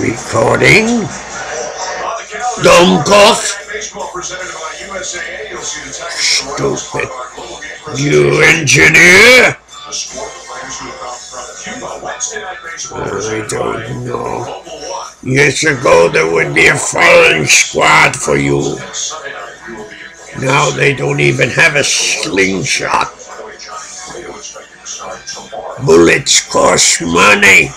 Recording. And Royals Stupid. You engineer. I don't know. Years ago there would be a firing squad for you. Now they don't even have a slingshot. Bullets cost money.